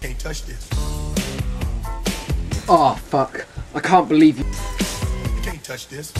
Can't touch this. Oh, fuck. I can't believe you. You can't touch this.